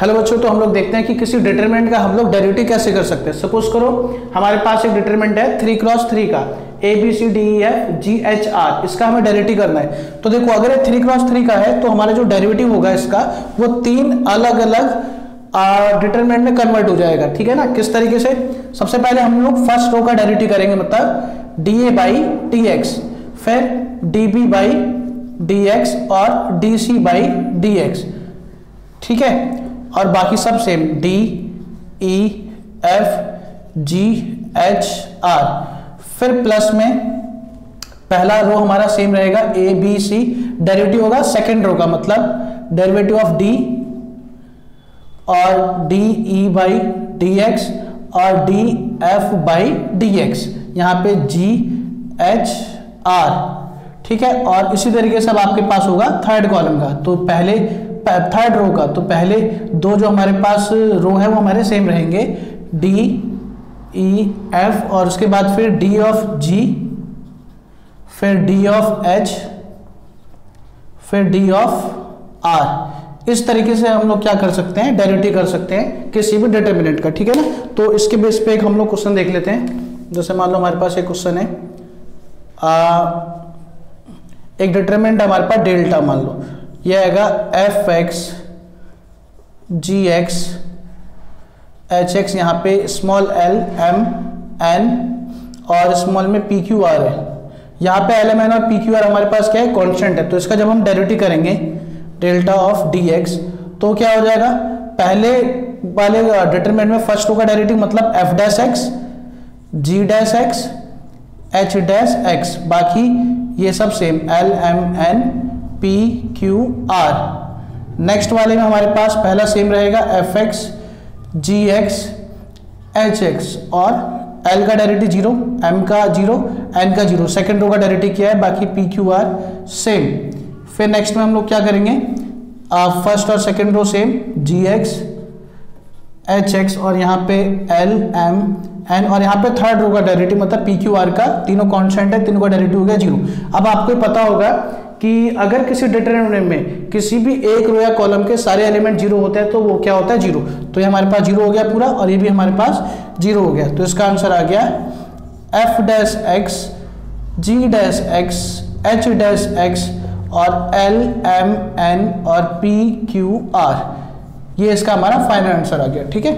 Hello बच्चों तो हम लोग देखते हैं कि किसी डिटरमिनेंट का हम लोग डेरिवेटिव कैसे कर सकते हैं। सपोज़ करो, हमारे पास एक डिटरमिनेंट है थ्री क्रॉस थ्री का। A B C D F G H R इसका हमें डेरिवेटिव करना है। तो देखो, अगर ये थ्री क्रॉस थ्री का है तो हमारा जो डेरिवेटिव होगा इसका, वो तीन अलग अलग डिटरमिनेंट में कन्वर्ट हो जाएगा। ठीक है ना? किस तरीके से? सबसे पहले हम लोग फ़र्स्ट रो का डेरिवेटिव करेंगे मतलब D A by D X फिर D B by D X और D C by D X ठीक है? और बाकी सब same D E F G H R फिर प्लस में पहला रो हमारा सेम रहेगा ए बी सी डेरिवेटिव होगा सेकेंड रो का मतलब डेरिवेटिव ऑफ़ डी और D E by D X और D F by D X यहाँ पे जी एच आर ठीक है? और इसी तरीके से अब आपके पास होगा थर्ड कॉलम का। तो पहले थर्ड रो का तो पहले दो जो हमारे पास रो है वो हमारे सेम रहेंगे। डी ई एफ़ और उसके बाद फिर डी ऑफ़ जी फिर डी ऑफ़ एच फिर डी ऑफ़ आर इस तरीके से हम लोग क्या कर सकते हैं? डेरिवेटिव कर सकते हैं किसी भी डिटर्मिनेंट का ठीक है ना? तो इसके बेस पे एक हम लोग क्वेश्चन देख लेते हैं। जैसे मान लो हमारे पास एक क्वेश्चन है। आ, एक डिटर्मिनेंट हमारे पास डेल्टा मान लो। यह आएगा F X G X H X यहाँ पे स्मॉल एल एम एन और स्मॉल में पी क्यू आर है। यहाँ पे एल एम एन और पी क्यू आर हमारे पास क्या है? कॉन्स्टेंट है। तो इसका जब हम डेरिवेटिव करेंगे डेल्टा ऑफ़ डी एक्स तो क्या हो जाएगा? पहले वाले डिटरमिनेंट में फ़र्स्ट का डेरिवेटिव मतलब F dash X G dash X H dash X बाकी ये सब same L M N P Q R next वाले में हमारे पास पहला सेम रहेगा F X G X H X और एल का डायरेक्टिव ज़ीरो एम का ज़ीरो एन का ज़ीरो सेकेंड रो का डायरेक्टिव क्या है? बाकी पी क्यू आर सेम फिर नेक्स्ट में हम लोग क्या करेंगे? फ़र्स्ट और second row same G X H X और यहाँ पे एल एम एन और यहाँ पे थर्ड रो का डेरिवेटिव मतलब पी क्यू आर का, तीनों कॉन्स्टेंट है, तीनों का डेरिवेटिव हो गया ज़ीरो अब आपको पता होगा कि अगर किसी डिटरमिनेंट में किसी भी एक रो या कॉलम के सारे एलिमेंट ज़ीरो होते हैं तो वो क्या होता है? ज़ीरो तो ये हमारे पास ज़ीरो हो गया पूरा और ये भी हमारे पास ज़ीरो हो गया। तो इसका आंसर आ गया F dash X G dash X H dash X और एल एम एन और पी क्यू आर ये इसका हमारा फाइनल आंसर आ गया, ठीक है?